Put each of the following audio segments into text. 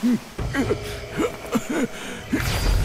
Ha ha ha!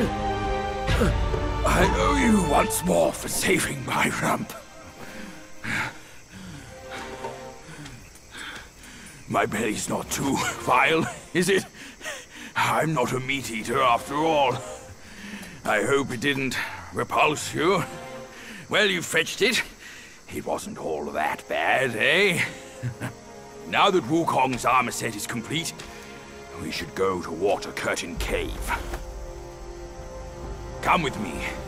I owe you once more for saving my rump. My belly's not too vile, is it? I'm not a meat eater after all. I hope it didn't repulse you. Well, you fetched it. It wasn't all that bad, eh? now that Wukong's armor set is complete, we should go to Water Curtain Cave. Come with me.